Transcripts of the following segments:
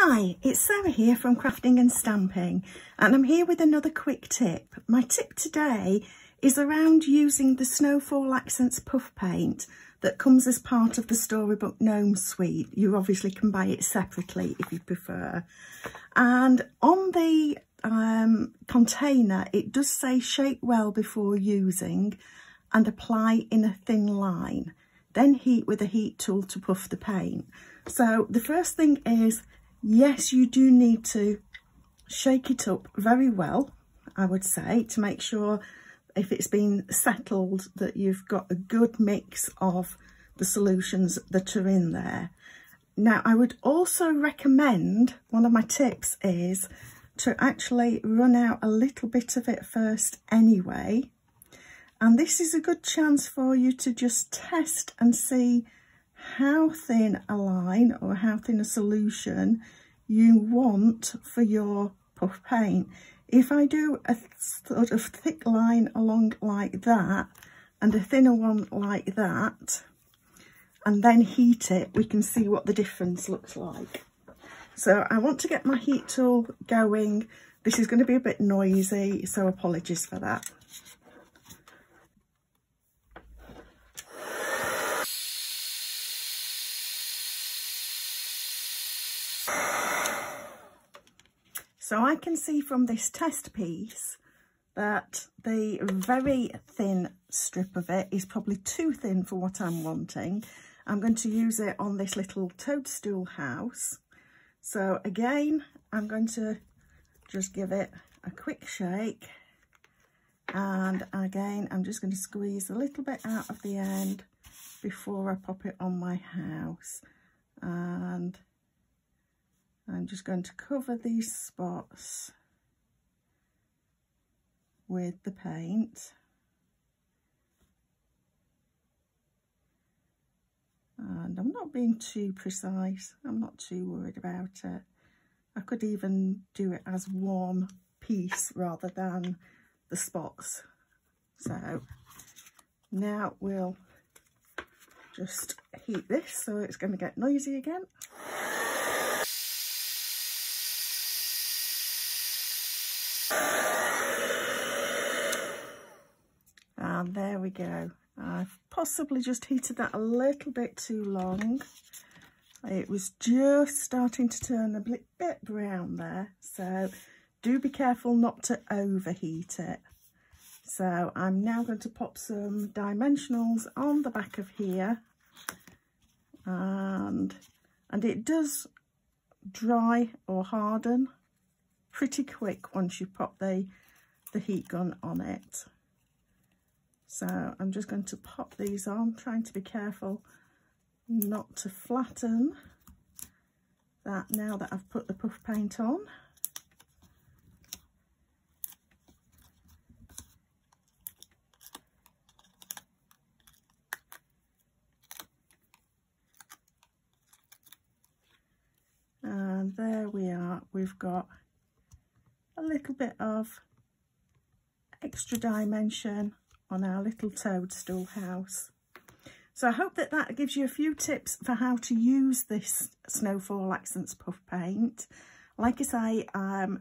Hi, it's Sarah here from Crafting and Stamping and I'm here with another quick tip. My tip today is around using the Snowfall Accents puff paint that comes as part of the Storybook Gnome suite. You obviously can buy it separately if you prefer. And on the um, container, it does say shake well before using and apply in a thin line. Then heat with a heat tool to puff the paint. So the first thing is yes, you do need to shake it up very well, I would say, to make sure if it's been settled that you've got a good mix of the solutions that are in there. Now, I would also recommend, one of my tips is to actually run out a little bit of it first anyway. And this is a good chance for you to just test and see how thin a line or how thin a solution you want for your puff paint. If I do a sort of thick line along like that and a thinner one like that and then heat it, we can see what the difference looks like. So I want to get my heat tool going. This is going to be a bit noisy, so apologies for that. So I can see from this test piece that the very thin strip of it is probably too thin for what I'm wanting. I'm going to use it on this little toadstool house. So again, I'm going to just give it a quick shake. And again, I'm just going to squeeze a little bit out of the end before I pop it on my house. And I'm just going to cover these spots with the paint. And I'm not being too precise. I'm not too worried about it. I could even do it as one piece rather than the spots. So now we'll just heat this so it's going to get noisy again. And there we go. I've possibly just heated that a little bit too long. It was just starting to turn a bit brown there. So do be careful not to overheat it. So I'm now going to pop some dimensionals on the back of here. And, and it does dry or harden pretty quick once you pop the, the heat gun on it. So I'm just going to pop these on, trying to be careful not to flatten that now that I've put the puff paint on. And there we are, we've got a little bit of extra dimension on our little toadstool house. So I hope that that gives you a few tips for how to use this Snowfall Accents puff paint. Like I say, um,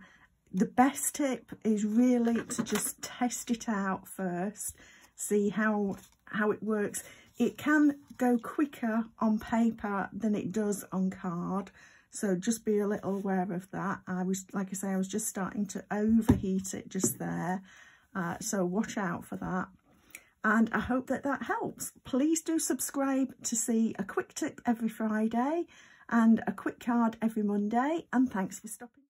the best tip is really to just test it out first, see how, how it works. It can go quicker on paper than it does on card. So just be a little aware of that. I was, like I say, I was just starting to overheat it just there. Uh, so watch out for that. And I hope that that helps. Please do subscribe to see a quick tip every Friday and a quick card every Monday. And thanks for stopping.